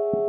you